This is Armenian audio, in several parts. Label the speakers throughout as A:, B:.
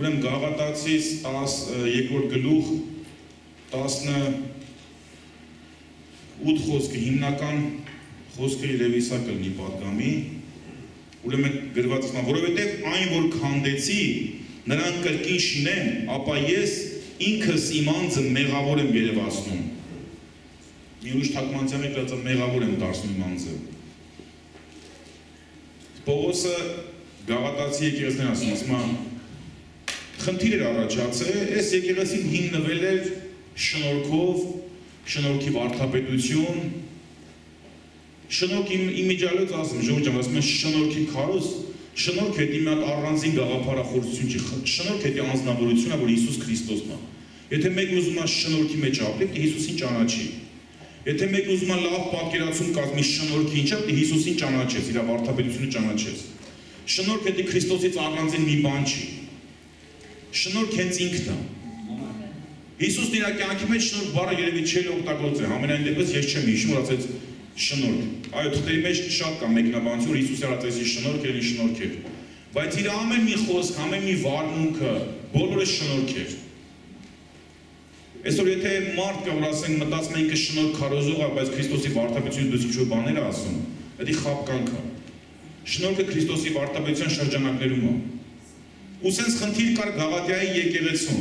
A: ուրեմ գաղատացիս 12-րդ գլուխ 18 խոսքը հիմնական խոսքը Լևիսա կլնի պատգամի, ուրեմ է գրված ասնա, որովհետև այն, որ քանդեցի, նրան կրկին շինեմ, ապա ես ինքս իմ անձը մեղավոր եմ երևացնում։ Մի ուրիշ թակմանցյա մեկ լացա մեղավոր եմ դարձնում իմ անձը։ Պողոսը գավատացի եկերզներ ասում, ասում խնդիր էր առաջացել, այս եկեղեցին հիմնվել էր շնորհքով, շնորհքի վարդապետություն, շնորհք իմ իմիջալոց ասում, ժողովուրդ ջան, ասում են շնորհքի քարոզ, շնորհք հետի մի հատ առանձին գաղափարախորություն չի, շնորհք հետի անznավորությունը, որ Հիսուս Քրիստոսն է։ Եթե մեկն ուզում է շնորհքի մեջ ապրի, դե Հիսուսին ճանաչի։ Եթե մեկն ուզում է լավ պատկերացում կազմի շնորհքի ինչա, դե Հիսուսին ճանաչես, իր վարդապետությունը ճանաչես։ Շնորհք հետի Քրիստոսից առանձին մի բան չի։ Շնորհք հենց ինքն է։ Հիսուսն իր կյանքի մեջ շնորհ բառը երևի չէր օգտագործել։ Համենայն դեպս ես չեմ հիշում, որ ասեց շնորհք։ Այո, թղթերի մեջ շատ կա մեկնաբանություն, որ Հիսուսը ասեցի շնորհք էր, շնորհք էր։ Բայց իր ամեն մի խոսք, ամեն մի վարմունքը, բոլորը շնորհք էր։ Այսօր եթե մարդ կա, որ ասենք մտածում ենք շնորհք քարոզող է, բայց Քրիստոսի վարդապետությունը դուք ինչ-որ բաներ ասում, դա խապկանք է։ Շնորհքը Քրիստոսի վարդապետության շրջանակներում է։ Ու սենց խնդիր կար Գաղատիայի եկեղեցում։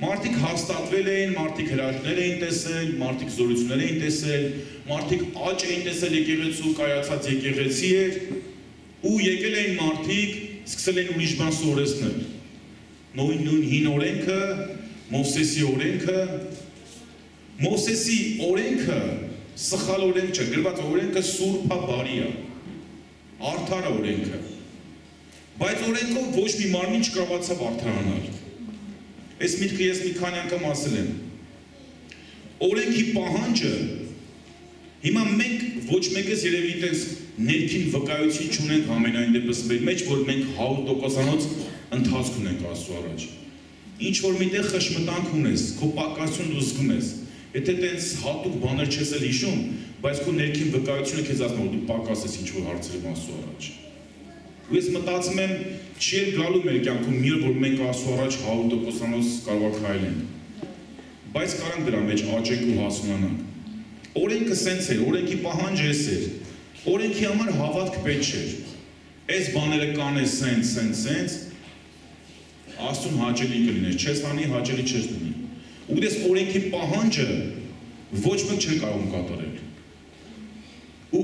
A: Մարդիկ հաստատվել էին, մարդիկ հրաշքներ էին տեսել, մարդիկ զորություններ էին տեսել, մարդիկ աճ էին տեսել եկեղեցու, կայացած եկեղեցի էր, ու եկել էին մարդիկ, սկսել էին ուրիշ բան սովորեցնել։ Նույն նույն հին օրենքը, Մովսեսի օրենքը, Մովսեսի օրենքը սխալ օրենք չէ, գրված օրենքը սուրբա բարի է։ Արդար օրենքը։ Բայց օրենքով ոչ մի մարմին չկարողացավ արդարանալ։ Այս միտքը ես մի քանի անգամ ասել եմ։ Օրենքի պահանջը հիմա մենք ոչ մեկս երևի այդպես ներքին վկայություն չունենք ամենայն դեպս մեր մեջ, որ մենք 100%-անոց ընթացք ունենք Աստծո առաջ։ Ինչ որ միտեղ խշմտանք ունես, քո պակասություն դու զգում ես։ Եթե տենց հատուկ բաներ չես էլ հիշում, բայց քո ներքին վկայությունը քեզ ասում որ դու պակաս ես ինչ որ հարցերում Աստծո առաջ։ Ու ես մտածում եմ, չի էլ գալու մեր կյանքում մի որ մենք Աստծո առաջ 100%-անոց կարող քայլենք։ Բայց կարանք դրա մեջ աճենք ու հասունանանք։ Օրենքը սենց էր, օրենքի պահանջը էս էր։ Օրենքի համար հավատք պետք չէր։ Այս բաները կան է սենց, սենց, սենց, Աստուն հաճելի կլիներ, չես անի հաճելի չես լինի։ Ու դες օրենքի պահանջը ոչ մեկ չէր կարող կատարել։ Ու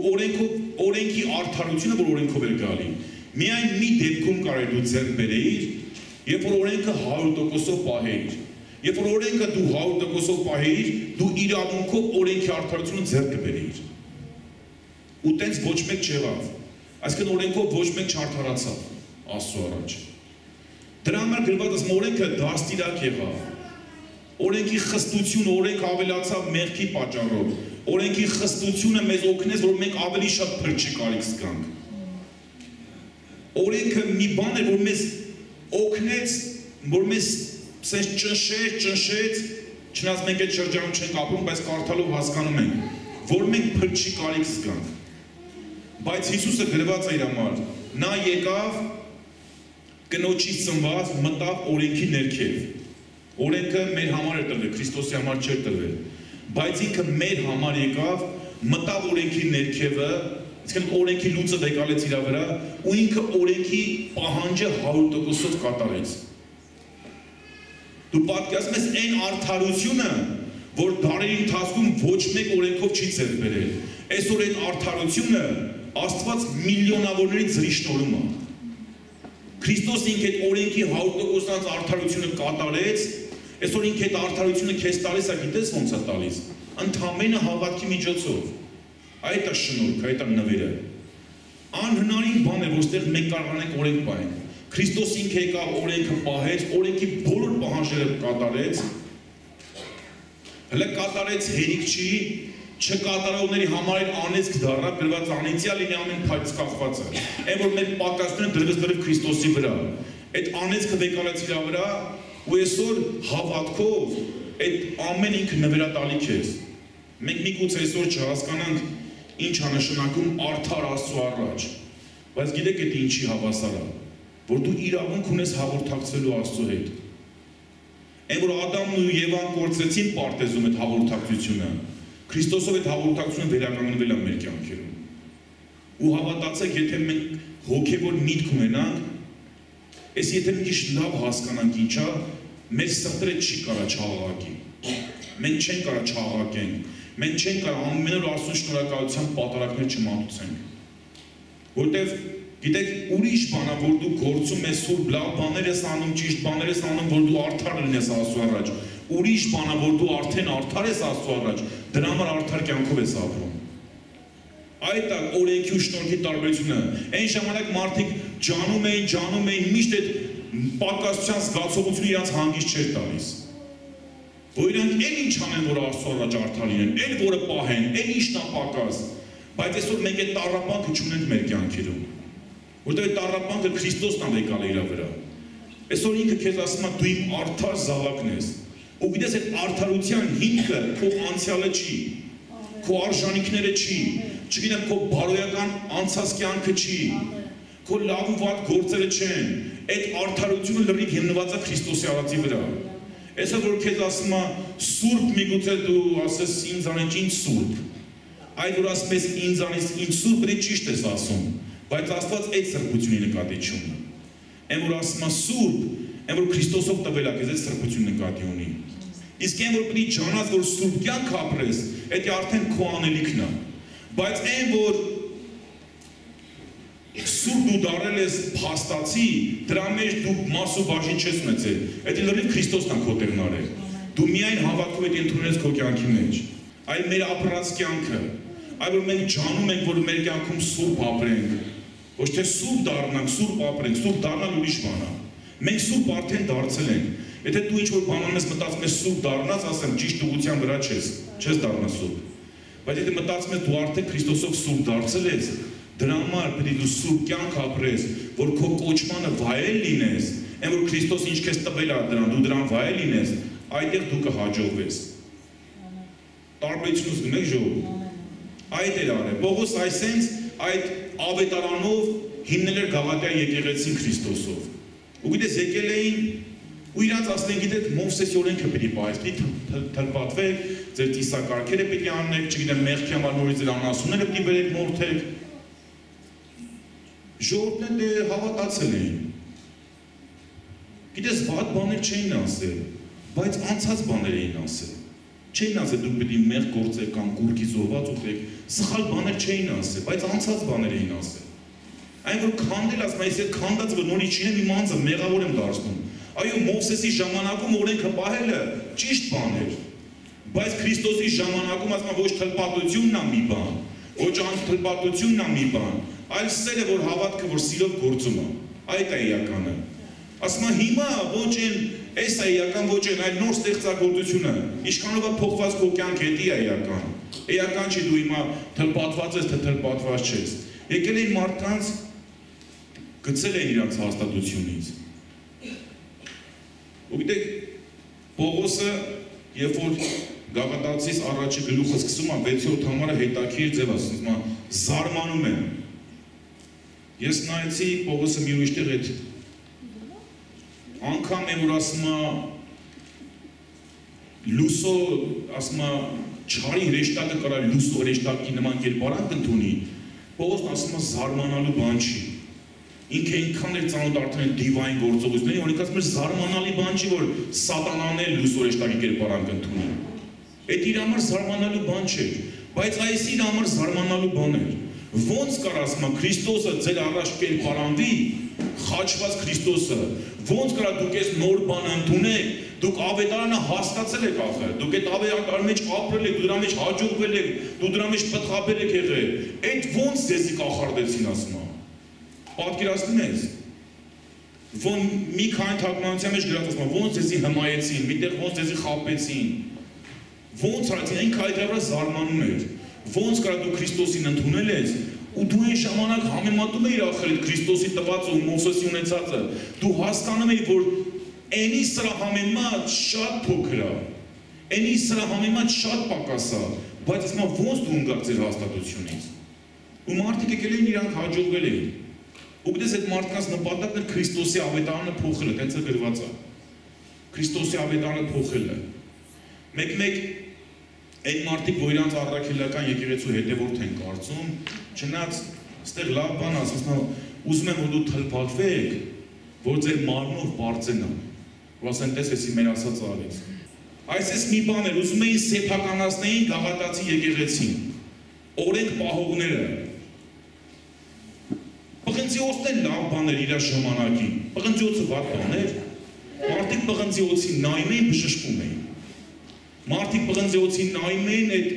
A: օրենքի արդարությունը, որ օրենքով էր գալի, միայն մի դեպքում կարող դու ձեռք բերեիր, երբ որ օրենքը 100%-ով պահեիր։ Երբ որ օրենքը դու 100%-ով պահեիր, դու իրավունքով օրենքի արդարությունը ձեռք կբերեիր։ Ու տենց ոչ մեկ չեղավ։ Այսինքն օրենքով ոչ մեկ չարթարացավ Աստծո առաջ։ Դրա համար գրված է օրենքը դաստիրակ եղավ։ Օրենքի խստությունը, օրենք ավելացավ մեղքի պատճառով։ Օրենքի խստությունը մեզ օգնեց, որ մենք ավելի շատ փրկի կարիք զգանք։ Օրենքը մի բան է, որ մեզ օգնեց, որ մեզ սենց ճնշեց, ճնշեց, չնայած մենք այդ շրջանում չենք ապրում, բայց կարդալով հասկանում ենք, որ մենք փրկի կարիք զգանք։ Բայց Հիսուսը գրված է իր համար։ Նա եկավ կնոջից ծնված մտավ օրենքի ներքև։ Օրենքը մեր համար էր տրվել, Քրիստոսի համար չէր տրվել։ Բայց ինքը մեր համար եկավ, մտավ օրենքի ներքևը, իսկն օրենքի լույսը դեկալեց իր վրա, ու ինքը օրենքի պահանջը 100%-ով կատարեց։ Դու պատկերացնում ես այն արդարությունը, որ դարերի ընթացքում ոչ մեկ օրենքով չի ձեռք բերել։ Այսօր այդ արդարությունը Աստված միլիոնավորների զրիշնորում է։ Քրիստոս ինքը այդ օրենքի 100% արդարությունը կատարեց, այսօր ինքը այդ արդարությունը քեզ տալիս է, գիտես ոնց է տալիս։ Ընդամենը հավատքի միջոցով։ Այդ է շնորհքը, այդ է նվերը։ Անհնարին բան է, որ ստեղ մենք կարողանանք օրենք պահենք։ Քրիստոս ինքը եկավ օրենքը պահեց, օրենքի բոլոր պահանջները կատարեց։ Հələ կատարեց հերիք չի, չկատարողների համար էլ անեցք դառա գրված անեցյալ լինի ամեն փայծ կախվածը։ Այն որ մեր պակասությունը դրվեց դրվ Քրիստոսի վրա։ Այդ անեցքը վեկալեց իր վրա ու այսօր հավատքով այդ ամեն ինքը նվերատալի քեզ։ Մենք միգուցե այսօր չհասկանանք ինչ է նշանակում արդար Աստծո առաջ։ Բայց գիտեք դա ինչի հավասար է։ որ դու իրավունք ունես հաղորդակցվելու Աստծո հետ։ Այն որ Ադամն ու Եվան կորցրեցին պարտեզում այդ հաղորդակցությունը, Քրիստոսով այդ հաղորդակցությունը վերականգնվել է մեր կյանքերում։ Ու հավատացեք, եթե մենք հոգևոր միտք ունենանք, այս եթե մի քիչ լավ հասկանանք ինչա, մեր սրտերը չի կարա չաղաղակի։ Մենք չենք կարա չաղաղակենք։ Մենք չենք կարա ամեն օր Աստծո շնորհակալության պատարակներ չմատուցենք։ Որտեվ Գիտեք, ուրիշ բանա, որ դու գործում ես սուրբ լավ բաներ ես անում, ճիշտ բաներ ես անում, որ դու արդար լինես Աստծո առաջ։ Ուրիշ բանա, որ դու արդեն արդար ես Աստծո առաջ, դրա համար արդար կյանքով ես ապրում։ Այդ է օրենքի ու շնորհքի տարբերությունը։ Այն ժամանակ մարդիկ ջանում էին, ջանում էին, միշտ այդ պակասության զգացողությունը իրանց հանգիստ չէր տալիս։ Որ իրանք էլ ինչ անեն, որ Աստծո արդար լինեն, էլ որը պահեն, էլ ինչն է պակաս։ Բայց այսօր մենք այդ տարապանքը չունենք մեր կյանքերում որտեղ տառապանքը Քրիստոսն ա եկալ իր վրա։ Այսօր ինքը քեզ ասում է դու իմ արդար զավակն ես։ Ու գիտես այդ արդարության հիմքը քո անցյալը չի, քո արժանինքները չի, չգիտեմ քո բարոյական անցած կյանքը չի, քո լավ ու վատ գործերը չեն։ Այդ արդարությունը լրիվ հիմնված է Քրիստոսի արածի վրա։ Այսօր որ քեզ ասում է սուրբ միգուցե դու ասես ինձանից ինչ սուրբ։ Այդ որ ասում ես ինձանից ինչ սուրբ, դե ճիշտ ես ասում Բայց Աստված այդ սրբությունի նկատի չունի։ Այն որ ասում է սուրբ, այն որ Քրիստոսով տվել է քեզ այդ սրբություն նկատի ունի։ Իսկ այն որ պիտի ճանաս որ սուրբ կյանք ապրես, դա արդեն քո անելիքն է։ Բայց այն որ սուրբ դու դարել ես փաստացի, դրա մեջ դու մասու բաժին չես ունեցել։ Դա լրիվ Քրիստոսն է քո տեղն արել։ Դու միայն հավատքով ես ընդունես քո կյանքի մեջ։ Այլ մեր ապրած կյանքը, այլ որ մենք ջանում ենք, որ մեր կյանքում սուրբ ապրենք, Ոչ թե սուրբ դառնանք, սուրբ ապրենք, սուրբ դառնալ ուրիշ բան է։ Մենք սուրբ արդեն դարձել ենք։ Եթե դու ինչ որ բան անես մտածում ես սուրբ դառնաս, ասեմ, ճիշտ ուղղության վրա չես, չես դառնա սուրբ։ Բայց եթե մտածում ես դու արդեն Քրիստոսով սուրբ դարձել ես, դրա համար պետք է դու սուրբ կյանք ապրես, որ քո կոչմանը վայել լինես, այն որ Քրիստոս ինչ քեզ տվել է դրան, դու դրան վայել լինես, այդտեղ դու կհաջողվես։ Տարբերություն զգում եք ժողով։ Այդ էր արել։ Պողոս այսենց այդ ավետարանով հիմնել էր Գաղատիա եկեղեցին Քրիստոսով։ Ու գիտես եկել էին ու իրանց ասեն գիտեք Մովսեսի օրենքը պիտի պահես, պիտի թլպատվեք, ձեր տիսակարգերը պիտի անեք, չգիտեմ մեղքի համար նորից ձեր անասունները պիտի բերեք մորթեք։ Ժողովուրդն դե հավատացել էին։ Գիտես վատ բաներ չէին ասել, բայց անցած բաներ էին ասել։ Չէին ասել դուք պիտի մեղ գործեք կամ կուրկի զոհված ուտեք, սխալ բաներ չէին ասել, բայց անցած բաներ էին ասել։ Այն որ քանդել ասում այս այդ քանդածը նորի չինեմ իմ անձը մեղավոր եմ դարձնում։ Այո, Մովսեսի ժամանակում օրենքը պահելը ճիշտ բան էր։ Բայց Քրիստոսի ժամանակում ասում ոչ թլպատությունն է մի բան, ոչ անթլպատությունն է մի բան, այլ սերը որ հավատքը որ սիրով գործում է։ Այդ է իրականը։ Ասում հիմա ոչ այն այս է իրական ոչ այն այլ նոր ստեղծագործությունը։ Ինչքանով է փոխված քո կյանքը, դա է իրական։ Էական չի դու հիմա թլպատված ես, թե թլպատված չես։ Եկել էին մարդկանց գցել են իրանց հաստատությունից։ Ու գիտեք, Պողոսը, երբ որ Գաղատացիս առաջի գլուխը սկսում է 6-րդ համարը հետաքրիր ձև ասում զարմանում եմ։ Ես նայեցի Պողոսը մի ուրիշտեղ այդ անգամ եմ որ ասում է լուսո ասում է չարի հրեշտակը կարա լուսո հրեշտակի նման կերպարանք ընդունի, Պողոսն ասում է զարմանալու բան չի։ Ինքը ինքան էլ ծանոթ արդեն դիվայն գործողությունների, որ ասում է զարմանալի բան չի, որ սատանան էլ լուսո հրեշտակի կերպարանք ընդունի։ Այդ իր համար զարմանալու բան չէ, բայց այս իր համար զարմանալու բան էր։ Ոնց կար ասում է Քրիստոսը ձեր առաջ կերպարանվի, խաչված Քրիստոսը, ոնց կարա դուք այս նոր բան ընդունեք, Դուք ավետարանը հասկացել եք ախր, դուք այդ ավետարանի մեջ ապրել եք, դրա մեջ հաջողվել եք, դու դրա մեջ պտղաբեր եք եղել։ Այդ ոնց ձեզի կախարդեցին եմ։ Պատկերացնում ես։ Ոնց մի քանի թարգմանության մեջ գրած եմ, ոնց ձեզի հմայեցին, միտեղ ոնց ձեզի խապեցին։ Ոնց արեցին, այն քայլերը զարմանում էր։ Ոնց կարա դու Քրիստոսին ընդունել ես, ու դու այն ժամանակ համեմատում էիր ախր այդ Քրիստոսի տված ու Մովսեսի ունեցածը։ Դու հասկանում էիր, որ Էնի սրա համեմատ շատ փոքր է։ Էնի սրա համեմատ շատ պակաս է, բայց ասում ոնց դու ընկած ձեր հաստատությունից։ Ու մարդիկ եկել էին իրանք հաջողվել էին։ Ու գիտես այդ մարդկանց նպատակն է Քրիստոսի ավետարանը փոխելը, տենց է գրված է։ Քրիստոսի ավետարանը փոխելը։ Մեկ-մեկ այդ մարդիկ, որ իրանց առաքելական եկեղեցու հետևորդ են կարծում, չնայած ստեղ լավ բան ասում, ուզում եմ որ դու թլփատվեք, որ ձեր մարմնով բարձենան։ Որ ասեն, տես էսի մեր ասած արեց։ Այսպես մի բան էր, ուզում էին սեփականացնեին գաղատացի եկեղեցին։ Օրենք պահողները Պղնձիոցն լավ բաներ իր ժամանակին։ Պղնձիոցը վատ բան էր։ Մարդիկ պղնձիոցին նայում էին, բժշկում էին։ Մարդիկ պղնձիոցին նայում էին, այդ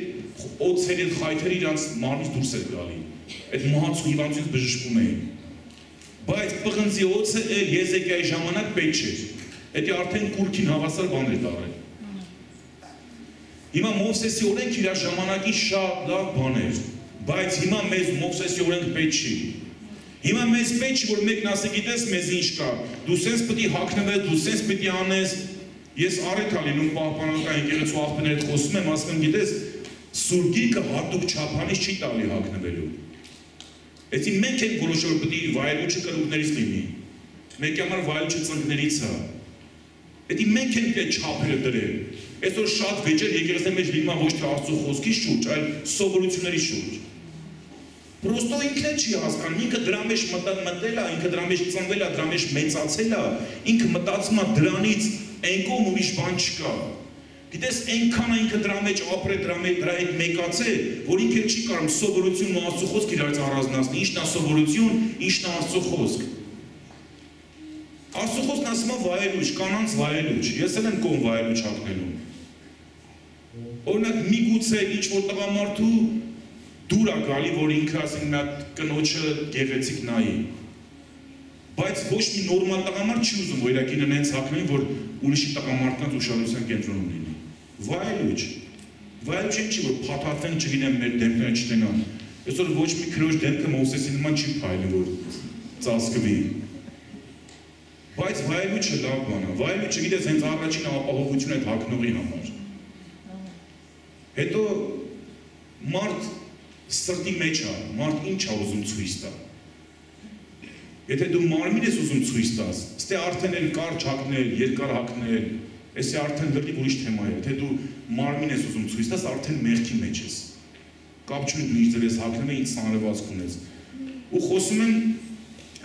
A: օծերի խայթերը իրանց մարմնից դուրս էր գալի։ Այդ մահացու հիվանդությունից բժշկում էին։ Բայց պղնձիոցը Եզեկիայի ժամանակ պետք չէր։ Դա արդեն կուրքին հավասար բան էր դարել։ Հիմա Մովսեսի օրենք իր ժամանակի շատ լավ բան էր, բայց հիմա մեզ Մովսեսի օրենք պետք չի։ Հիմա մեզ պետք որ մեկն ասի գիտես մեզ ինչ կա։ Դու սենց է հակնվես, դու սենց է անես։ Ես արեթ ա լինում պահպանական եկեղեցու աղբների հետ խոսում եմ, ասում եմ գիտես սուրգիկը հատուկ չափանից չի տալի հակնվելու։ Էսի մենք ենք որոշել որ պետք է վայելուչը կրուկներից լինի։ Մեկի համար վայելուչը ծնկներից է։ Էդի մենք ենք այդ չափերը դրել։ Այսօր շատ վեճեր եկեղեցի մեջ լինում ոչ թե Աստծո խոսքի շուրջ, այլ սովորությունների շուրջ։ Պրոստո ինքն է չի հասկանում, ինքը դրա մեջ մտել է, ինքը դրա մեջ ծնվել է, դրա մեջ մեծացել է, ինքը մտածում է դրանից այն կողմ ուրիշ բան չկա։ Գիտես, այնքան ինքը դրա մեջ ապրե, դրա մեջ դրա հետ մեկացե, որ ինքը չի կարող սովորությունն ու Աստծո խոսքը իրարից առանձնացնել։ Ինչն է սովորություն, ինչն է Աստծո խոսք։ Աստծո խոսքն ասում է վայելուչ, կանանց վայելուչ։ Ես էլ եմ կողմ վայելուչ հագնելու։ Օրինակ միգուցե ինչ որ տղամարդու դուր է գալի, որ ինքը ասենք մի հատ կնոջը գեղեցիկ նայի։ Բայց ոչ մի նորմալ տղամարդ չի ուզում, որ իր կինը նենց հակնի, որ ուրիշի տղամարդկանց ուշադրության կենտրոնում լինի։ Վայելուչ։ Վայելուչ չի, որ փաթաթվեն, չգիտեմ, մեր դեմքները չտենան։ Այսօր ոչ մի քրոջ դեմքը Մովսեսի նման չի փայլի, որ ծածկվի։ Բայց վայելուչը լավ բան է։ Վայելուչը գիտես հենց առաջին ապահովությունը այդ հակնողի համար։ Հետո մարդ սրտի մեջ է, մարդ ինչ է ուզում ցույց տա։ Եթե դու մարմին ես ուզում ցույց տաս, ստե արդեն էլ կարճ հակնել, երկար հակնել, էսի արդեն դրի ուրիշ թեմա է։ Եթե դու մարմին ես ուզում ցույց տաս, արդեն մեղքի մեջ ես։ Կապ չունի դու ինչ հակնել ես, ինչ սանրվածք ունես։ Ու խոսում են,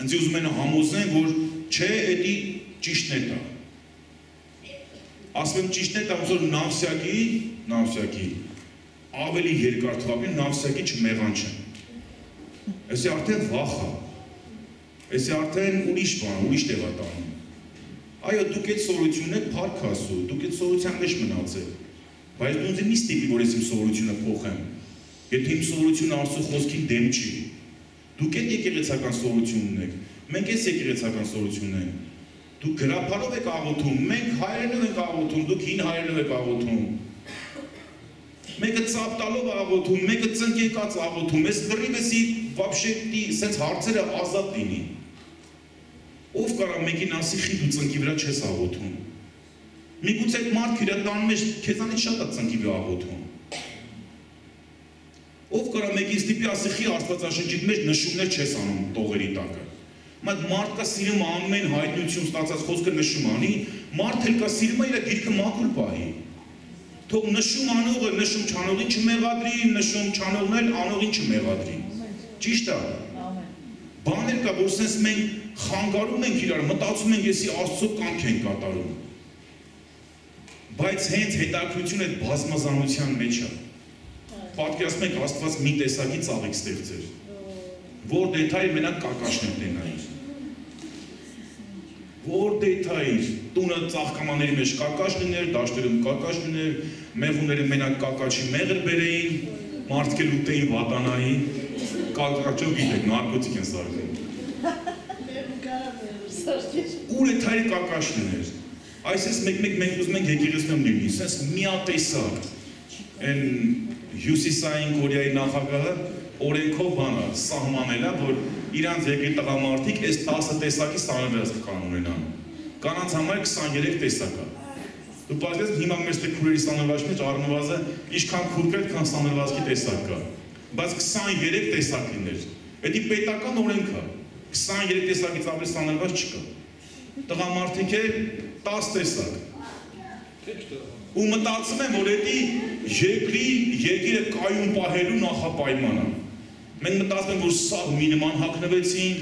A: ինձ ուզում են համոզեն, որ չէ, էդի ճիշտն է դա։ Ասում եմ ճիշտն է դա, ոնց որ նավսյակի, նավսյակի ավելի երկար թվակին նավսակի չմեղան չեն։ Այսի արդեն վախ է։ Էսի արդեն ուրիշ բան, ուրիշ տեղ է տանում։ Այո, դուք այդ սովորությունը փառք ասու, դուք այդ սովորության մեջ մնացեք։ Բայց դու ինձ մի ստիպի, որ ես իմ սովորությունը փոխեմ։ Եթե իմ սովորությունը Աստծո խոսքին դեմ չի, դուք այդ եկեղեցական սովորությունն եք։ Մենք էս եկեղեցական սովորությունն ենք։ Դուք գրափարով եք աղոթում, մենք հայերենով ենք աղոթում, դուք հին հայերենով եք աղոթում մեկը ծապտալով աղոթում, մեկը ծնկեկած աղոթում, ես լրիվեսի վապշետի սենց հարցերը ազատ լինի։ Ով կարա մեկին ասի խի դու ծնկի վրա չես աղոթում։ Միգուցե այդ մարդը իր տան մեջ քեզանից շատ է ծնկի վրա աղոթում։ Ով կարա մեկին ստիպի ասի խի Աստվածաշնչիդ մեջ նշումներ չես անում տողերի տակը։ Մատ մարդ կա սիրում ամեն հայտնություն ստացած խոսքը նշում անի, մարդ էլ կա սիրում է իր գիրքը մաքուր պահի թող նշում անողը նշում չանողին չմեղադրի, նշում չանողն էլ անողին չմեղադրի։ Ճիշտ է։ Բաներ կա, որ sense մենք խանգարում ենք իրար, մտածում ենք, եսի Աստծո կամք են կատարում։ Բայց հենց հետաքրությունը այդ բազմազանության մեջ է։ Պատկերացնում եք Աստված մի տեսակի ծաղիկ ստեղծեր։ Որ դետայը մենակ կակաշն է տենային որ դեթայիր տունը ծաղկամանների մեջ կակաշ լիներ, դաշտերում կակաշ լիներ, մեղուները մենակ կակաչի մեղր բերեին, մարդկել ուտեին վատանային, կակաչով գիտեք, նարկոտիկ են սարքում։ Ուր է թայրի կակաշ լիներ։ Այսպես մեկ-մեկ մենք ուզում ենք եկեղեցնում լինի, սենց միատեսակ, են հյուսիսային Կորեայի նախագահը օրենքով բանը սահմանել է, որ իրանց երկրի տղամարդիկ այս 10 տեսակի սանրվածք կան ունենան։ Կանանց համար 23 տեսակ է։ Դու պատկերացրու հիմա մեր ստեքուրերի սանրվածքի մեջ առնվազը ինչքան քուր կա, այդքան սանրվածքի տեսակ կա։ Բայց 23 տեսակ լիներ։ Դա պետական օրենք է։ 23 տեսակից ավելի սանրված չկա։ Տղամարդիկ է 10 տեսակ։ Ու մտածում եմ, որ դա երկրի երկիրը կայուն պահելու նախապայմանը։ Մենք մտածում ենք, որ սա մի նման հակնվեցին,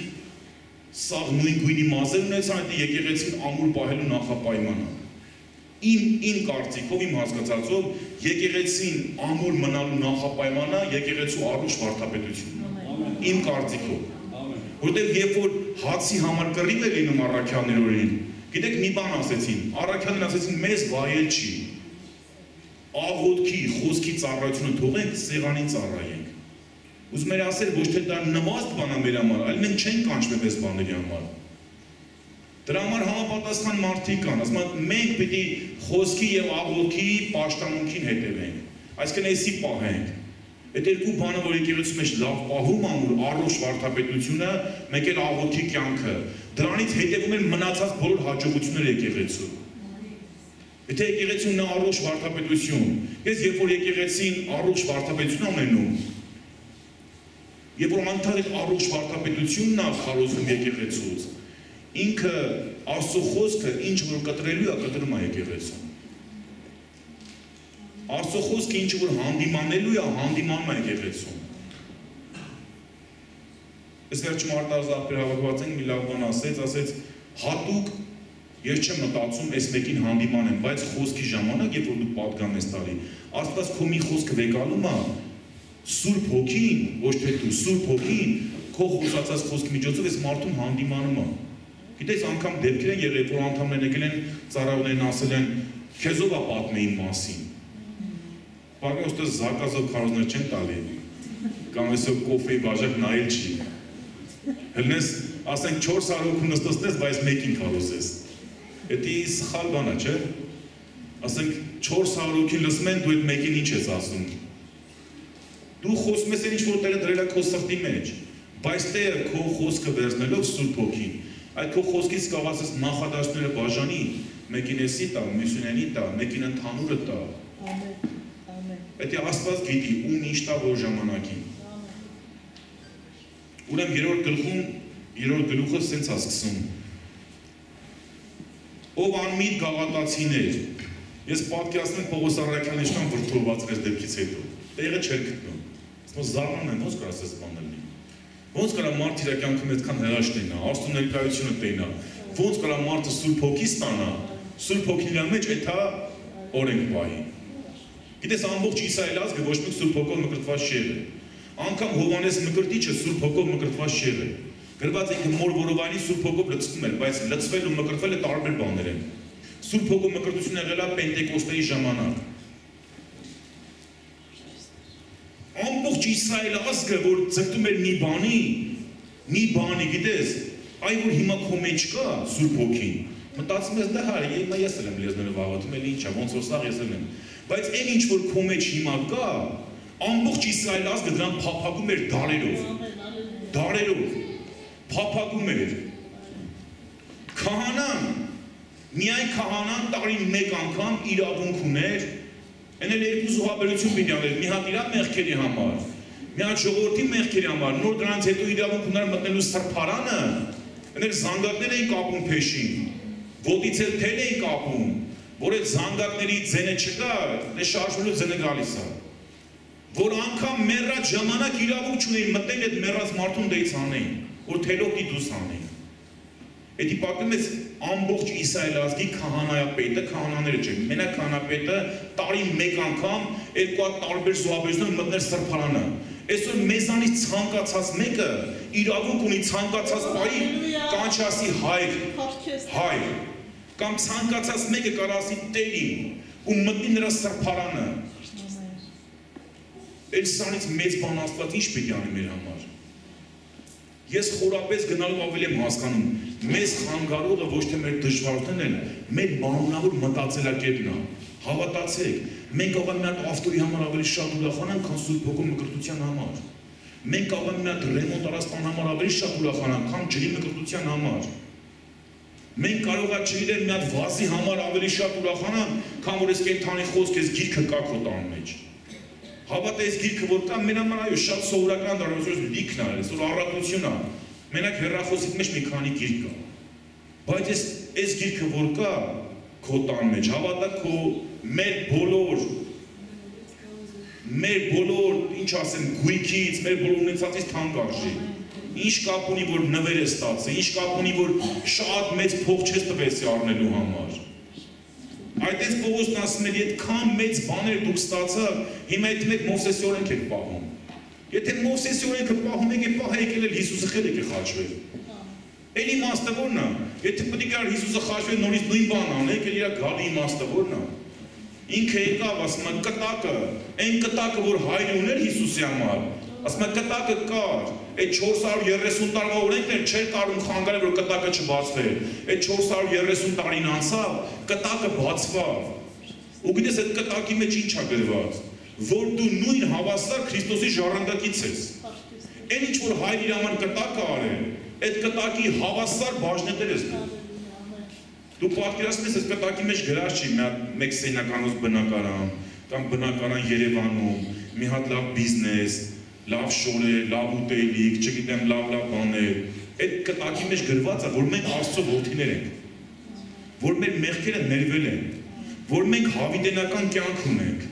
A: սա նույն գույնի մազեր ունեցան, դա եկեղեցին ամուր պահելու նախապայմանը։ Իմ իմ կարծիքով, իմ հասկացածով եկեղեցին ամուր մնալու նախապայմանը եկեղեցու առողջ վարդապետությունն։ Իմ կարծիքով որտեղ երբ որ հացի համար կռիվ է լինում առաքյաններ օրին, գիտեք մի բան ասեցին, առաքյաններ ասեցին մեզ վայել չի։ Աղոթքի, խոսքի ծառայությունը թողենք, սեղանին ծառայենք։ Ուզում եմ ասել, ոչ թե դա նվազդ բան է մեր համար, այլ մենք չենք կանչվել այս բաների համար։ Դրա համար համապատասխան մարդիկ կան, ասում են մենք պիտի խոսքի եւ աղոթքի պաշտամունքին հետևենք։ Այսինքն էսի պահենք Այդ երկու բանը, որ եկեղեցու մեջ լավ պահում ամուր առողջ վարդապետությունը, մեկ էլ աղոթի կյանքը, դրանից հետևում են մնացած բոլոր հաջողությունները եկեղեցու։ Եթե եկեղեցին նա առողջ վարդապետություն, ես երբ որ եկեղեցին առողջ վարդապետություն ունենում, երբ որ անդադար առողջ վարդապետությունն է խարոզում եկեղեցուց, ինքը Աստծո խոսքը ինչ որ կտրելու է, կտրում է եկեղեցուն։ Աստծո խոսքը ինչ որ հանդիմանելու է, հանդիմանում է եկեղեցում։ Այս վերջում արտազապեր հավաքված են մի լավ բան ասեց, ասեց հատուկ ես չեմ մտածում այս մեկին հանդիման եմ, բայց խոսքի ժամանակ, երբ որ դու պատգամ ես տալի, Աստված քո մի խոսքը վեկալում է, Սուրբ Հոգին, ոչ թե դու, Սուրբ Հոգին քո խոսացած խոսքի միջոցով այս մարդուն հանդիմանում է։ Գիտես, անգամ դեպքեր են եղել, որ անդամներն եկել են ծառայողներն ասել են, քեզով է պատմեին մասին Պարմի ոստը զակազով քարոզներ չեն տալի, կամ այսօ կոֆեի բաժակ նայել չի։ Հլնես, ասենք 4 արոք նստոսնես, բայց մեկին քարոզես։ Էդի սխալ բան է, չէ։ Ասենք 4 արոքին լսում են, դու այդ մեկին ինչ ես ասում։ Դու խոսում ես ինչ որ Տերը դրել է քո սրտի մեջ, բայց Տերը քո խոսքը վերցնելով Սուրբ Հոգին, այդ քո խոսքից կարող ասես նախադասները բաժանի, մեկին էսի տա, մյուսինենի տա, մեկին ընդհանուրը տա։ Ամեն Պետք է Աստված գիտի ում ինչ տա որ ժամանակին։ Ուրեմն երրորդ գլխում երրորդ գլուխը սենց է սկսում։ Ով անմիտ գաղատացիներ։ Ես պատկերացնում Պողոս Արաքյանի շտան վրթովված այս դեպքից հետո։ Տեղը չէր գտնում։ Ասում զարմանում եմ, ոնց կար ասես բանել լինի։ Ոնց կարա մարդ իր կյանքում այդքան հրաշք տենա, Աստծո ներկայությունը տենա։ Ոնց կարա մարդը Սուրբ Հոգի ստանա, Սուրբ Հոգի մեջ այդա օրենք բայի։ Գիտես ամբողջ Իսրայել ազգը ոչ մեկ Սուրբ Հոգով մկրտված չի եղել։ Անկամ Հովանես Մկրտիչը Սուրբ Հոգով մկրտված չի եղել։ Գրված է ինքը մոր որովանի Սուրբ Հոգով լցվում էր, բայց լցվել ու մկրտվելը տարբեր բաներ են։ Սուրբ Հոգով մկրտությունը եղել է Պենտեկոստեի ժամանակ։ Ամբողջ Իսրայել ազգը, որ ձգտում էր մի բանի, մի բանի, գիտես, այ որ հիմա քո մեջ կա Սուրբ Հոգին, մտածում ես դա հարի, հիմա ես էլ եմ լեզներով աղոթում, էլ ինչա, ոնց որ սաղ ես էլ եմ Բայց այն ինչ որ քո մեջ հիմա կա, ամբողջ Իսրայել ազգը դրան փափագում էր դարերով։ Դարերով փափագում էր։ Քահանան միայն քահանան տարին մեկ անգամ իրավունք ուներ Էն էլ երկու զոհաբերություն պիտի աներ, մի հատ իրա մեղքերի համար, մի հատ ժողովրդի մեղքերի համար, նոր դրանից հետո իրավունք ուներ մտնելու սրբարանը, էն էլ զանգակներ էին կապում փեշին, ոտից էլ թել էին կապում, որ այդ զանգակների ձենը չկա, դե շարժվելու ձենը գալիս է։ Որ անգամ մեռած ժամանակ իրավունք չունեին մտնել այդ մեռած մարդուն դեից անեին, որ թելոքի դուս անեին։ Էդի պատմում ես ամբողջ Իսրայել ազգի քահանայապետը, քահանաները չէ, մենակ քահանապետը տարի մեկ անգամ երկու հատ տարբեր զոհաբերություն մտներ սրբարանը։ Այսօր մեզանից ցանկացած մեկը իրավունք ունի ցանկացած բայի կանչասի հայր, հայր, կամ ցանկացած մեկը կարող ասի Տերին ու մտնի նրա սրբարանը։ Այդ սանից մեծ բան Աստված ինչ պետք է անի մեր համար։ Ես խորապես գնալով ավելի եմ հասկանում, մեզ խանգարողը ոչ թե մեր դժվարությունն են, մեր մանունավոր մտածելակերպն է։ Հավատացեք, մենք կարող ենք մի հատ ավտոյի համար ավելի շատ ուրախանանք, քան Սուրբ Հոգու մկրտության համար։ Մենք կարող ենք մի հատ ռեմոնտ արաստան համար ավելի շատ ուրախանանք, քան ջրի մկրտության համար։ Մենք կարող է չգիտեմ մի հատ վազի համար ավելի շատ ուրախանան, քան որ այս կենթանի խոսք էս գիրքը կա քո տան մեջ։ Հավատա այս գիրքը որ կա, մեր համար այո շատ սովորական դառնում է լիքն է, այսօր առատություն է։ Մենակ հերախոսի մեջ մի քանի գիրք կա։ Բայց այս այս գիրքը որ կա քո տան մեջ, հավատա քո մեր բոլոր մեր բոլոր, ինչ ասեմ, գույքից, մեր բոլոր ունեցածից թանկ արժի։ Ինչ կապ ունի, որ նվեր է ստացել, ինչ կապ ունի, որ շատ մեծ փող չես տվեցի առնելու համար։ Այդպես Պողոսն ասում է, այդքան մեծ բաներ դուք ստացա, հիմա այդ մեկ Մովսեսի օրենք եք պահում։ Եթե Մովսեսի օրենքը պահում եք, պահ եկել էլ Հիսուսը խել եք խաչվել։ Էլ իմաստը ո՞րն է։ Եթե պետք է գար Հիսուսը խաչվել նորից նույն բանն անեք, էլ իր գալի իմաստը ո՞րն է։ Ինքը եկավ, ասում է կտակը, այն կտակը, որ հայրը ուներ Հիսուսի համար, ասում է կտակը կար, այդ 430 տարվա օրենքն չէր կարում խանգարել, որ կտակը չբացվեր։ Այդ 430 տարին անցավ, կտակը բացվավ։ Ու գիտես այդ կտակի մեջ ինչ է գրված որ դու նույն հավասար Քրիստոսի ժառանգակից ես։ Այն ինչ որ հայր իր համար կտակը արել, այդ կտակի հավասար բաժնետեր ես դու։ Դու պատկերացնում ես, այս կտակի մեջ գրած չի մեկ սենյականոց բնակարան կամ բնակարան Երևանում, մի հատ լավ բիզնես, լավ շորեր, լավ ուտելիք, չգիտեմ, լավ-լավ բաներ։ Այդ կտակի մեջ գրված է, որ մենք Աստծո որդիներ ենք, որ մեր մեղքերը ներվել են, որ մենք հավիտենական կյանք ունենք,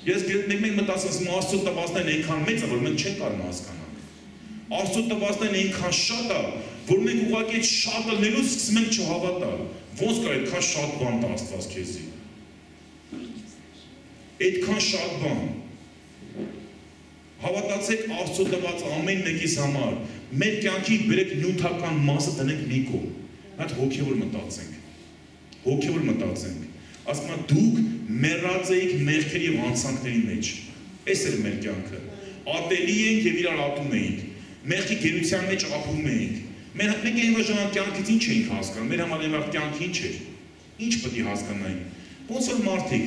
A: Ես մեկ մեկ մտածում եմ Աստծո տվածներն այնքան մեծ է, որ մենք չենք կարող հասկանալ։ Աստծո տվածներն այնքան շատ է, որ մենք ուղղակի այդ շատը լնելուց սկսում ենք չհավատալ։ Ոնց կա այդքան շատ բան տա Աստված քեզի։ Այդքան շատ բան։ Հավատացեք Աստծո տված ամեն մեկիս համար։ Մեր կյանքի բերեք նյութական մասը տնենք մի կողմ։ Հատ հոգևոր մտածենք։ Հոգևոր մտածենք ասում է դուք մեռած էիք մեղքերի եւ անցանքների մեջ։ Էս էր մեր կյանքը։ Ատելի ենք եւ իրար ատում էինք։ Մեղքի գերության մեջ ապրում էինք։ Մեր մենք այն ժամանակ կյանքից ինչ էինք հասկանում։ Մեր համար այն կյանքը ինչ էր։ Ինչ պետք է հասկանային։ Ոնց որ մարդիկ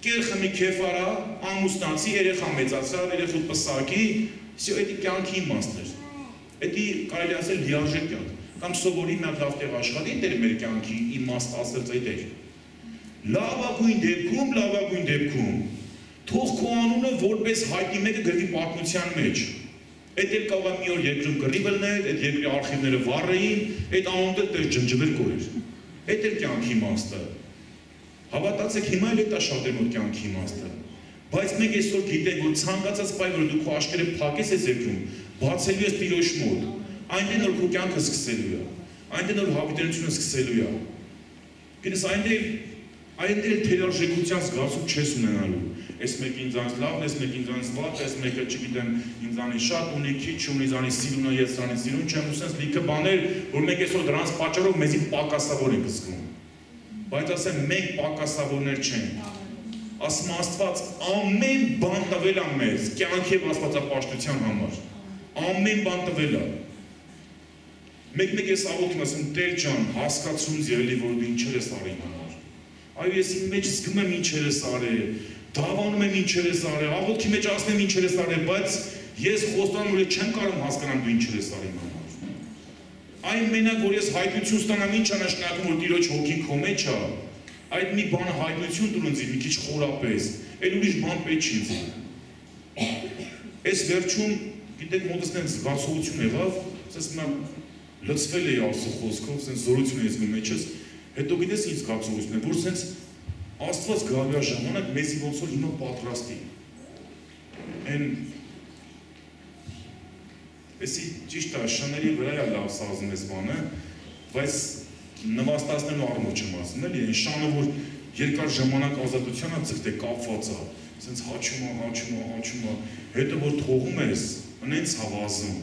A: կերխը մի քեֆարա, ամուսնացի, երեխա մեծացավ, երեխու պսակի, սյո էդի կյանքի իմաստն էր։ Էդի կարելի ասել լիարժեք կյանք։ Կամ սովորի նա լավ տեղ աշխատի, դեր մեր կյանքի իմաստ ասել այդ էր։ Լավագույն դեպքում, լավագույն դեպքում թող քո անունը որպես հայտի մեկը գրվի պատմության մեջ։ Այդ էլ կարող է մի օր երկրում գրի բլներ, այդ երկրի արխիվները վառ էին, այդ անունը դեռ ջնջվել կորեր։ Այդ էլ կյանքի իմաստը է Հավատացեք, հիմա էլ դա շատ է որ կյանքի իմաստը։ Բայց մենք այսօր գիտենք, որ ցանկացած բայ որ դու քո աչքերը փակես այս երկրում, բացելու ես Տիրոջ մոտ, այնտեղ որ քո կյանքը սկսելու է, այնտեղ որ հավիտենությունը սկսելու է։ Գիտես այնտեղ այնտեղ թերարժեքության զգացում չես ունենալու։ Այս մեկը ինձանից լավն, այս մեկը ինձանից վատ, այս մեկը չգիտեմ, ինձանից շատ ունի, քիչ ունի, ինձանից սիրուն է, ես սրանից սիրուն չեմ, ու sense լիքը բաներ, որ մենք այսօր դրանց պատճառով մեզի պակասավոր ենք զգում։ Բայց ասեմ, մենք պակասավորներ չենք։ Ասում Աստված ամեն բան տվել է մեզ, կյանքի եւ աստվածապաշտության համար։ Ամեն բան տվել է։ Մեկ-մեկ ես աղոթում ասում, Տեր ջան, հասկացունց ելի որ դու ինչեր ես արի համար այո ես իմ մեջ զգում եմ ինչեր ես արել, դավանում եմ ինչեր ես արել, աղոթքի մեջ ասում եմ ինչեր ես արել, բայց ես խոստանում եմ չեմ կարող հասկանալ դու ինչեր ես արել համար։ Այն մենակ որ ես հայտնություն ստանամ ինչ է նշանակում որ Տիրոջ հոգին քո մեջ է, այդ մի բան հայտնություն տուր ինձ մի քիչ խորապես, այլ ուրիշ բան պետք ինձ։ Այս վերջում գիտեք մոտս նենց զգացողություն եղավ, ասես նա լծվել էի Աստծո խոսքով, ասես զորություն էի զգում մեջս, Հետո գիտես ինչ զգացողություն է, որ սենց Աստված գալու ժամանակ մեզի ոնց որ հիմա պատրաստի։ Այն Էսի ճիշտ է, շների վրա է լավ սազում ես բանը, բայց նվաստացնելու առումով չեմ ասում, էլի, այն շանը, որ երկար ժամանակ ազատության է ձգտե կապված է, սենց հաչում է, հաչում է, հաչում է, հետո որ թողում ես, ընենց հավազում։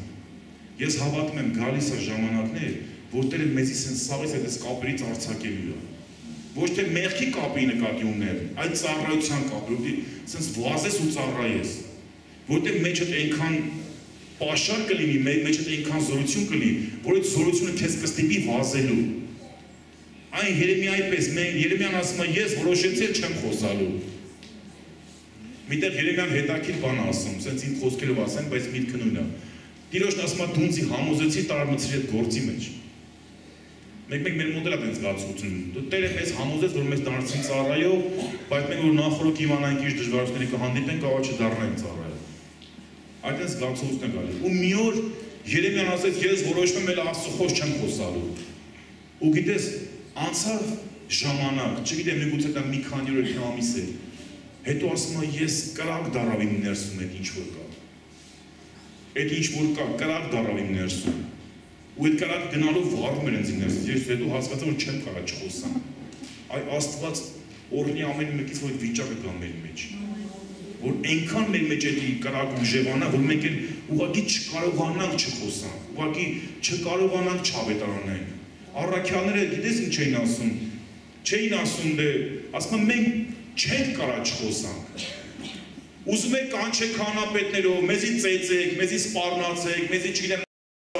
A: Ես հավատում եմ գալիս է ժամանակներ, որ Տերը մեզի սենց սաղից այդ կապերից արձակելու է։ Ոչ թե մեղքի կապի նկատի ունեմ, այլ ծառայության կապի, որ սենց վազես ու ծառայես։ Որտեղ մեջդ այնքան պաշար կլինի, մեջդ այնքան զորություն կլինի, որ այդ զորությունը քեզ կստիպի վազելու։ Այն Երեմիայի պես, մենք Երեմիան ասում է, ես որոշեցի չեմ խոսալու։ Միտեղ Երեմիան հետաքրքիր բան ասում, սենց իմ խոսքերով ասեմ, բայց միտքը նույնն է։ Տիրոջն ասում է դունցի համոզեցի տարածի այդ գործի մեջ մեկ-մեկ մեր մոդելը տենց զգացություն։ Դու Տերը մեզ համոզեց, որ մեզ դարձին ծառայող, բայց մենք որ նախորոք իմանանք ինչ դժվարությունների կհանդիպենք, կարող չդառնանք ծառայող։ Այդ այս զգացողությունն է գալի։ Ու մի օր Երեմիան ասեց ես որոշվում եմ Աստծո խոսք չեմ խոսալու։ Ու գիտես, անցավ ժամանակ, չգիտեմ, միգուցե դա մի քանի օր թե ամիս է։ Հետո ասում է ես կրակ դարավ իմ ներսում այդ ինչ որ կա։ Այդ ինչ որ կա, կրակ դարավ իմ ներսում։ Ու այդ կրակ գնալով վառում էր ինձ ներսից։ Ես հետո հասկացա որ չեմ կարող չխոսամ։ Այ Աստված օրհնի ամեն մեկից որ վիճակը կա մեր մեջ որ այնքան մեր մեջ էլի կրակ ուժևանա, որ մենք էլ ուղղակի չկարողանանք չխոսանք, ուղղակի չկարողանանք չավետարանենք։ Առաքյալները գիտես ինչ էին ասում։ Չէին ասում դե, ասում են մենք չենք կարա չխոսանք։ Ուզում եք կանչեք քանապետներով, մեզի ծեծեք, մեզի սպառնացեք, մեզի չգիտեմ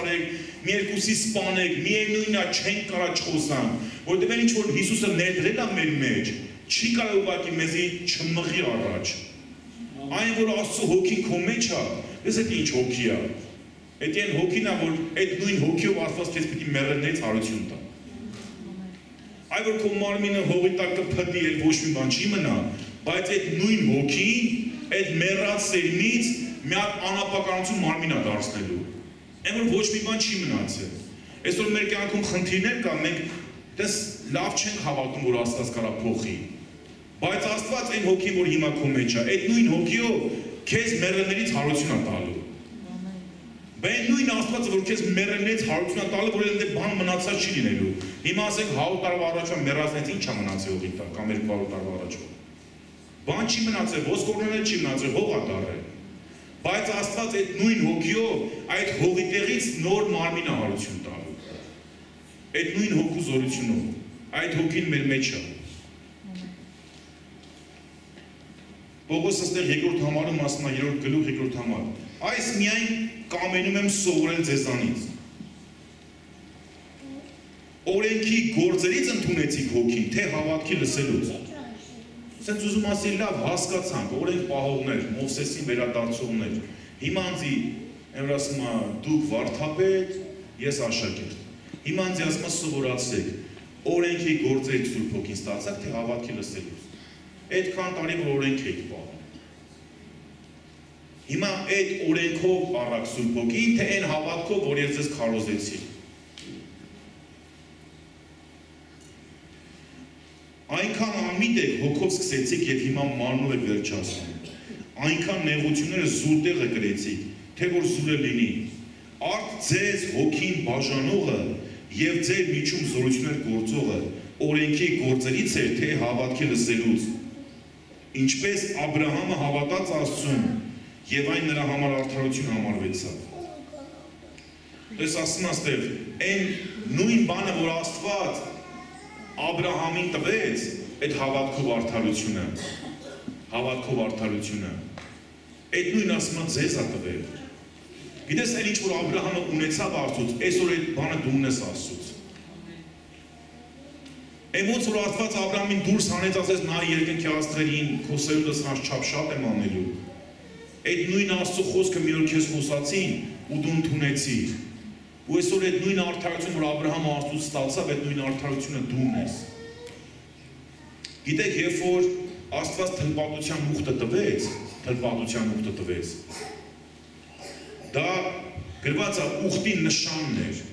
A: արեք, մի երկուսի սպանեք, միևնույնն է չենք կարա չխոսանք, որտեղ ինչ որ Հիսուսը ներդրել է մեր մեջ, չի կարող ուղղակի մեզի չմղի առաջ։ Այն որ Աստծո հոգին քո մեջ է, ես այդ ինչ հոգի է։ Այդ այն հոգին է, որ այդ նույն հոգիով Աստված քեզ պիտի մեռելներից հարություն տա։ Այ որ քո մարմինը հողի տակ կփդի, էլ ոչ մի բան չի մնա, բայց այդ նույն հոգին այդ մեռած սերմից մի հատ անապականություն մարմինա դարձնելու։ Այն որ ոչ մի բան չի մնացել։ Այսօր մեր կյանքում խնդիրներ կա, մենք դες լավ չենք հավատում, որ Աստված կարա փոխի։ Բայց Աստված այն հոգին, որ հիմա քո մեջ է, այդ նույն հոգիով քեզ մեռելներից հարություն է տալու։ Բայց նույն Աստվածը, որ քեզ մեռելներից հարություն է տալու, որ այնտեղ բան մնացած չի լինելու։ Հիմա ասենք 100 տարվա առաջ մեռածներից ինչ է մնացել հողի տակ, կամ 200 տարվա առաջ։ Բան չի մնացել, ոսկորներ չի մնացել, հող է դարել։ Բայց Աստված այդ նույն հոգիով այդ հողի տեղից նոր մարմին է հարություն տալու։ Այդ նույն հոգու զորությունով։ Այդ հոգին մեր մեջ է։ Պողոսը ստեղ երկրորդ համարում ասում է երրորդ գլուխ երկրորդ համար։ Այս միայն կամենում եմ սովորել ձեզանից։ Օրենքի գործերից ընդունեցիք հոգին, թե հավատքի լսելուց։ Սենց ուզում ասի լավ հասկացանք, օրենք պահողներ, Մովսեսին վերադարձողներ։ Հիմա անձի որ ասում է դուք վարդապետ, ես աշակերտ։ Հիմա անձի ասում է սովորացեք, օրենքի գործերից Սուրբ Հոգին ստացաք, թե հավատքի լսելուց այդքան տարի որ օրենք եք պահում։ Հիմա այդ օրենքով առակ Սուրբ Հոգին, թե այն հավատքով, որ ես ձեզ քարոզեցի։ Այնքան ամիտ եք հոգով սկսեցիք եւ հիմա մարմնով եք վերջացնում։ Այնքան նեղությունները զուր տեղը գրեցիք, թե որ զուրը լինի։ Արդ ձեզ հոգին բաժանողը եւ ձեր միջում զորություններ գործողը օրենքի գործերից էր, թե հավատքի լսելուց ինչպես Աբրահամը հավատաց Աստծուն եւ այն նրա համար արդարություն համարվեցավ։ Ես ասում աստեղ, այն նույն բանը, որ Աստված Աբրահամին տվեց, այդ հավատքով արդարությունը, հավատքով արդարությունը, այդ նույն ասմա ձեզ է տվել։ Գիտես այն ինչ որ Աբրահամը ունեցավ Աստծուց, այսօր այդ բանը դու ունես Աստծուց Եմ ոնց որ Աստված Աբրահամին դուրս հանեց ասես նա երկնքի աստղերին քո սերունդս հաշ չափ շատ եմ անելու։ Այդ նույն Աստծո խոսքը մի օր քեզ խոսացին ու դու ընդունեցի։ Ու այսօր այդ նույն արդարությունը որ Աբրահամը Աստծուց ստացավ, այդ նույն արդարությունը դու ես։ Գիտեք, երբ որ Աստված թլպատության ուխտը տվեց, թլպատության ուխտը տվեց։ Դա գրված է ուխտի նշանն էր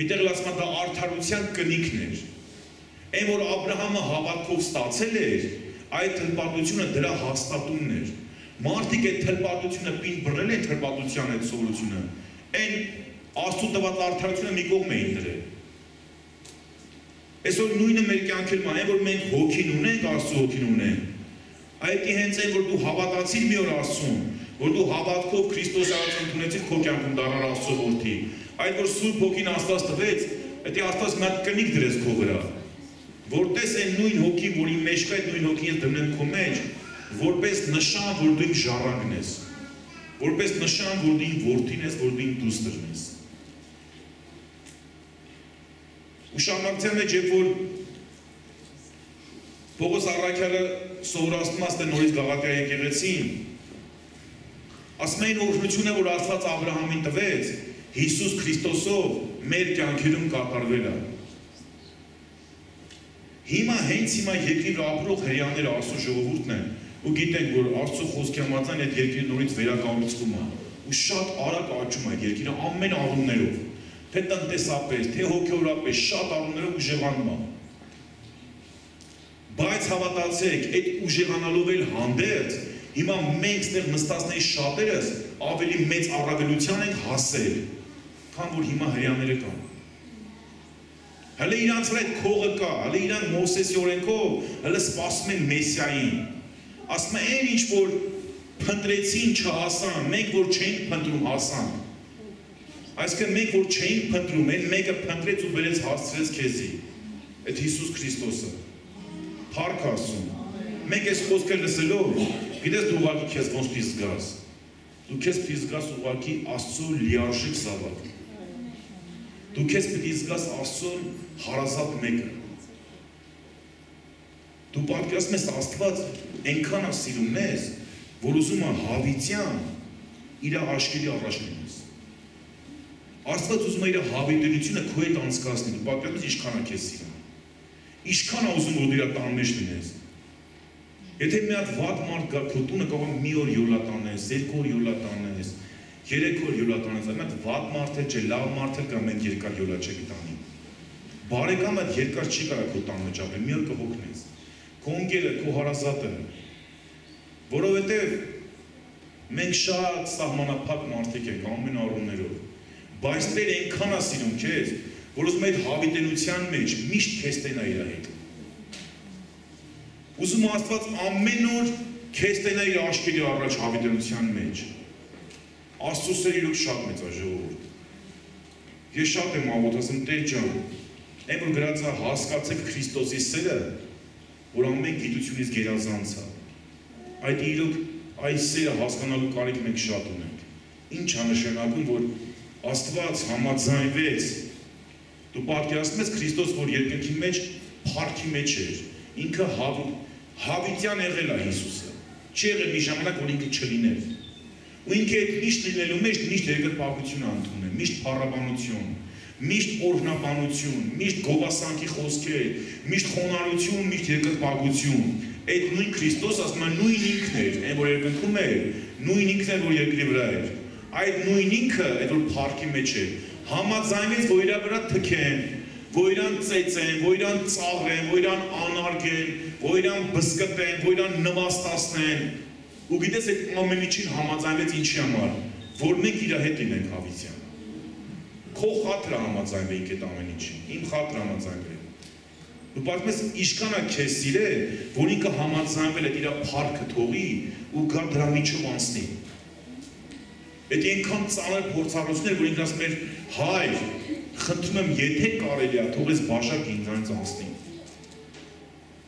A: Միտեղ ասում դա արդարության կնիքն էր։ Այն որ Աբ รา համը հավատքով ստացել էր, այդ թլպատությունը դրա հաստատումն էր։ Մարդիկ այդ թլպատությունը պին բռնել են թլպատության այդ սովորությունը։ Այն Աստծո տված արդարությունը մի կողմ էին դրել։ Այսօր նույնը մեր կյանքերում է, որ մենք հոգին ունենք, Աստծո հոգին ունենք։ Այդ հենց այն որ դու հավատացիր մի օր Աստծուն, որ դու հավատքով Քրիստոսի արածին ունեցիր քո կյանքում դառար Աստծո որդի, այդ որ Սուրբ Հոգին Աստված տվեց, դա Աստված մի հատ կնիկ դրեց քո վրա։ Որտես այն նույն հոգի, որի մեջ կա այդ նույն հոգին ես դնեմ քո մեջ, որպես նշան, որ դու իմ ժառանգն ես։ Որպես նշան, որ դու իմ որդին ես, որ դու իմ դուստրն ես։ Ու շարունակության մեջ երբ որ Պողոս Առաքյալը սովորացնում աստ է նորից Գաղատիա եկեղեցին, ասում էին օրհնությունը, որ Աստված Աբրահամին տվեց, Հիսուս Քրիստոսով մեր կյանքերում կատարվել է։ Հիմա հենց հիմա երկրին ապրող հрьяաները Աստծո ժողովուրդն են ու գիտենք, որ Աստծո խոսքի համաձայն այդ երկիրը նորից վերակառուցվում է ու շատ արագ աճում է երկիրը ամեն առումներով, թե տնտեսապես, թե հոգեորապես, շատ առումներով ուժեղանում է։ Բայց հավատացեք, այդ ուժեղանալով էլ հանդերձ Հիմա մենք ստեղ նստածների շատերս ավելի մեծ առավելության ենք հասել, քան որ հիմա հрьяաները կան։ Հələ իրանց վրա այդ քողը կա, հələ իրան Մոսեսի օրենքով, հələ սպասում են Մեսիային։ Ասում է, «Էն ինչ որ փնտրեցին չհասան, մենք որ չենք փնտրում հասան»։ Այսինքն մենք որ չենք փնտրում, այն մեկը փնտրեց ու բերեց հասցրեց քեզի։ Այդ Հիսուս Քրիստոսը։ Փառք ասում։ Մենք այս խոսքը լսելով գիտես դու ուղղակի քեզ ոնց պիտի զգաս։ Դու քեզ պիտի զգաս ուղղակի Աստծո լիարժեք զավակ։ Դու քեզ պիտի զգաս Աստծո հարազատ մեկը։ Դու պատկերացնում ես Աստված այնքան է սիրում մեզ, որ ուզում է հավիտյան իր աշկերի առաջ լինես։ Աստված ուզում է իր հավիտենությունը քո հետ անցկացնել։ Դու պատկերացնում ես ինչքան է քեզ սիրում։ Ինչքան է ուզում որ դու իր տան մեջ լինես։ Եթե մի հատ վատ մարդ գա քո տունը, կարող մի օր յոլա տանես, երկու օր յոլա տանես, երեք օր յոլա տանես, այդ վատ մարդ է, չէ, լավ մարդ է կամ մենք երկար յոլա չեք տանի։ Բարեկամը երկար չի կարող քո տան մեջ ապրել, մի օր կհոգնես։ Քո ընկերը, քո հարազատը, որովհետև մենք շատ սահմանափակ մարդիկ ենք ամեն առումներով, բայց Տեր այնքան է սիրում քեզ, որ ուզում է այդ հավիտենության մեջ միշտ քեզ տենա իր հետ։ Ուզում Աստված ամեն օր քեզ տենա իր աշկերի առաջ հավիտենության մեջ։ Աստծո սերը իրոք շատ մեծ է ժողովուրդ։ Ես շատ եմ աղոթում Տեր ջան, այն որ գրած է հասկացեք Քրիստոսի սերը, որ ամեն գիտությունից գերազանց է։ Այդ իրոք այս սերը հասկանալու կարիք մենք շատ ունենք։ Ինչ է նշանակում, որ Աստված համաձայնվեց Դու պատկերացնում ես Քրիստոս, որ երկնքի մեջ փառքի մեջ էր։ Ինքը հավ, հավիտյան եղել է Հիսուսը։ Չի եղել մի ժամանակ, որ ինքը չլիներ։ Ու ինքը այդ միշտ լինելու մեջ միշտ երկրպագություն ընդունել, միշտ փառաբանություն, միշտ օրհնաբանություն, միշտ գովասանքի խոսքեր, միշտ խոնարհություն, միշտ երկրպագություն։ Այդ նույն Քրիստոս ասում է նույն ինքն էր, այն որ երկնքում էր, նույն ինքն էր, որ երկրի վրա էր։ Այդ նույն ինքը, այդ որ փառքի մեջ էր, համաձայնեց, որ իրա վրա թքեն, որ իրան ծեծեն, որ իրան ծաղրեն, որ իրան անարգեն, որ իրան բսկտեն, որ իրան նվաստացնեն։ Ու գիտես այդ ամեն ինչին համաձայնվեց ինչի համար, որ մենք իր հետ լինենք հավիտյան։ Քո խաթրը համաձայնվեինք այդ ամեն ինչին, իմ խաթրը համաձայնվել։ Դու պատմես ինչքան է քեզ սիրել, որ ինքը համաձայնվել է իր փառքը թողի ու գա դրա միջով անցնի։ Այդ այնքան ծանր փորձառություններ, որ ինքն ասում էր, հայր, խնդրում եմ, եթե կարելի է, թող ես բաշակ ինձանից անցնի։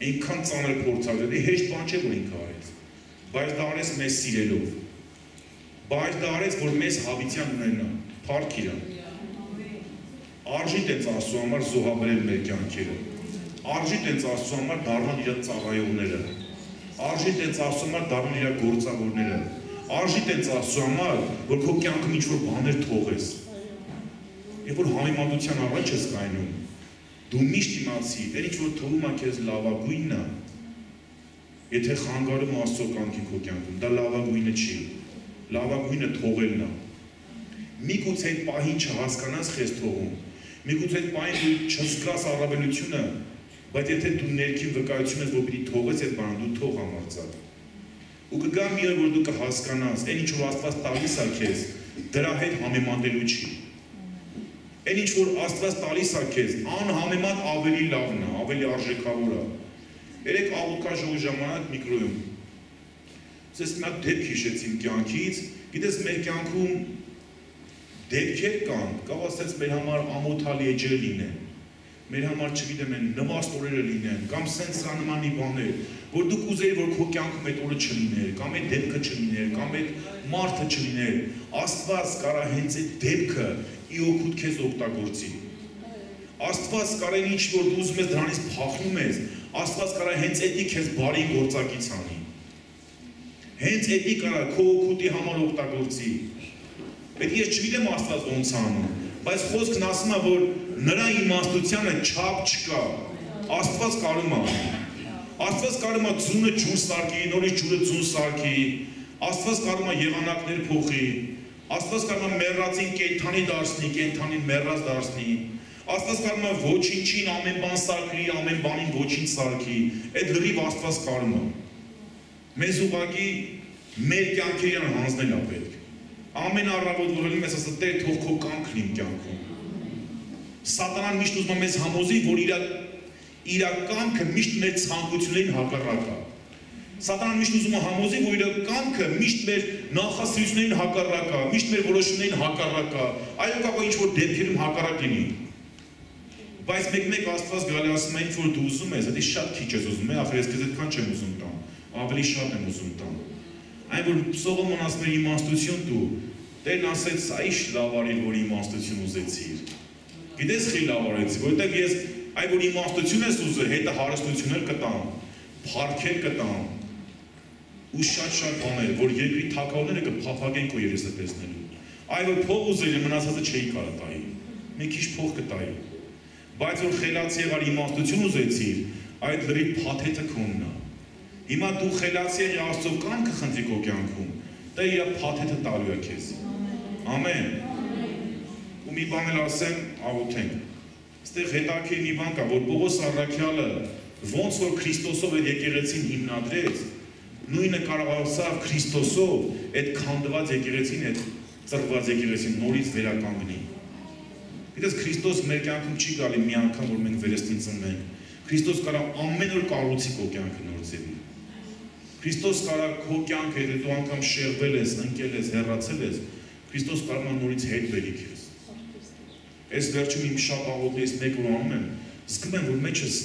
A: Այնքան ծանր փորձառություններ, հեշտ բան չէ, որ ինքը արեց։ Բայց դա արեց մեզ սիրելով։ Բայց դա արեց, որ մեզ հավիտյան ունենա, փառք իրան։ Արժի տենց Աստծո համար զոհաբերել մեր կյանքերը։ Արժի տենց Աստծո համար դառնալ իր ծառայողները։ Արժի տենց Աստծո համար դառնալ իր գործավորները արժի տենց Աստծո համար, որ քո կյանքում ինչ որ բաներ թողես։ Երբ որ համեմատության առաջ ես կայնում, դու միշտ իմացի, դեր ինչ որ թվում է քեզ լավագույնն է։ Եթե խանգարում Աստծո կյանքի քո կյանքում, դա լավագույնը չի։ Լավագույնը թողելն է։ Միգուցե այդ պահին չհասկանաս քեզ թողում։ Միգուցե այդ պահին դու չզգաս առավելությունը, բայց եթե դու ներքին վկայություն ես, որ պիտի թողես այդ բանը, դու թող համարձակ ու կգա մի օր որ դու կհասկանաս, այն ինչ որ Աստված տալիս է քեզ, դրա հետ համեմատելու չի։ Այն ինչ որ Աստված տալիս է քեզ, անհամեմատ ավելի լավն է, ավելի արժեքավոր է։ Երեք աղոթքաժողովի ժամանակ միկրոյում Սես մի հատ դեպք հիշեցին կյանքից, գիտես մեր կյանքում դեպքեր կան, կարող ասած մեր համար ամոթալի էջեր լինեն մեր համար չգիտեմ են նվաստ օրերը լինեն կամ սենց սա նմանի բաներ, որ դու կուզեի որ քո կյանքում այդ օրը չլիներ, կամ այդ դեպքը չլիներ, կամ այդ մարդը չլիներ, Աստված կարա հենց այդ դեպքը ի օգուտ քեզ օգտագործի։ Աստված կարա ինչ որ դու ուզում ես դրանից փախնում ես, Աստված կարա հենց այդի քեզ բարի գործակից անի։ Հենց այդի կարա քո օգուտի համար օգտագործի։ Բայց ես չգիտեմ Աստված ոնց անում, բայց խոսքն ասում է որ նրա իմաստությանը չափ չկա։ Աստված կարում է։ Աստված կարում է ձունը ջուր սարքի, նորից ջուրը ձուն սարքի։ Աստված կարում է եղանակներ փոխի։ Աստված կարող է մեռածին կենթանի դարձնի, կենթանին մեռած դարձնի։ Աստված կարող է ոչինչին ամեն բան սարքի, ամեն բանին ոչինչ սարքի։ Այդ լրիվ Աստված կարող է։ Մեզ ուղակի մեր կյանքերին հանձնել է պետք։ Ամեն առավոտ որ ելնում ես ասած Տեր թող քո կամքն իմ կյանքում։ Սատանան միշտ ուզում է մեզ համոզի, որ իր իր կամքը միշտ մեր ցանկություններին հակառակ է։ Սատանան միշտ ուզում է համոզի, որ իր կամքը միշտ մեր նախասիրություններին հակառակ է, միշտ մեր որոշումներին հակառակ է։ Այո, կարող է ինչ-որ դեպքերում հակառակ լինի։ Բայց մեկ-մեկ Աստված գալի ասում է, ինչ որ դու ուզում ես, դա շատ քիչ ես ուզում, ախր ես քեզ այդքան չեմ ուզում տամ, ավելի շատ եմ ուզում տամ։ Այն որ Սողոմոն ասում է իմաստություն դու, Տերն ասեց, ի՞նչ լավ արիր, որ իմաստություն ուզեցիր։ Գիտես խի լավ արեցի, որովհետև ես այ որ իմաստություն ես ուզել, հետը հարստություններ կտամ, փառքեր կտամ, ու շատ-շատ բաներ, որ երկրի թակավորները կփափագեն քո երեսը տեսնելու։ Այ որ փող ուզել մնացածը չէի կարող տայի։ Մի քիչ փող կտայի։ Բայց որ խելացի եղար իմաստություն ուզեցիր, այդ լրի փաթեթը քոնն է։ Հիմա դու խելացի եղի Աստծո կամքը խնդրի քո կյանքում, դա իր փաթեթը տալու է քեզ։ Ամեն։ Ու մի բան էլ ասեմ, աղոթենք։ Այստեղ հետաքրքիր մի բան կա, որ Պողոս Առաքյալը ոնց որ Քրիստոսով այդ եկեղեցին հիմնադրեց, նույնը կարողացավ Քրիստոսով այդ քանդված եկեղեցին, այդ ծրված եկեղեցին նորից վերականգնի։ Գիտես Քրիստոս մեր կյանքում չի գալի մի անգամ, որ մենք վերստին ծնվենք։ Քրիստոս կարող ամեն օր կառուցի քո կյանքը նոր ձևի։ Քրիստոս կարող քո կյանքը, եթե դու անգամ շեղվել ես, ընկել ես, հեռացել ես, Քրիստոս կարող է նորից հետ բերի քեզ։ Այս վերջում իմ շատ աղոթից մեկ որ անում եմ, զգում եմ, որ մեջս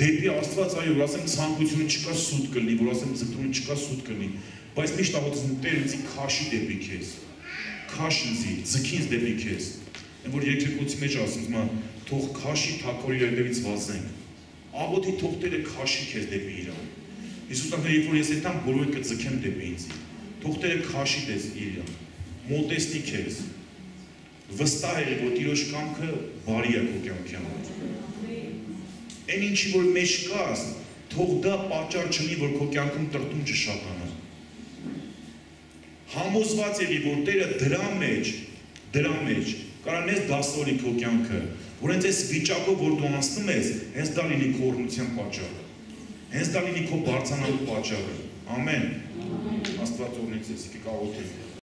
A: դեպի Աստված այո, որ ասեմ ցանկությունը չկա սուտ կլինի, որ ասեմ ձգտումը չկա սուտ կլինի, բայց միշտ աղոթում Տեր ինձ քաշի դեպի քեզ։ Քաշ ինձի, ձգինց դեպի քեզ։ Այն որ երկրի մեջ ասում եմ, թող քաշի թակորի երդևից վազենք։ Աղոթի թող Տերը քաշի քեզ դեպի իրան։ Հիսուսն է, երբ որ ես այդտամ բոլորը կձգեմ դեպի ինձ։ Թող Տերը քաշի դες իրան։ Մոտեսնի քեզ։ Վստահ եղի, որ Տիրոջ կամքը բարի է քո կյանքի համար այն ինչի որ մեջ կաս, թող դա պատճառ չլինի, որ քո կյանքում տրտում չշատանա։ Համոզված եղի, որ Տերը դրա մեջ, դրա մեջ կարանես դասորի քո կյանքը, որ հենց այս վիճակով, որ դու անցնում ես, հենց դա լինի քո օրհնության պատճառը։ Հենց դա լինի քո բարձանալու պատճառը։ Ամեն։ Աստված օրհնի ձեզ, եկեք աղոթենք։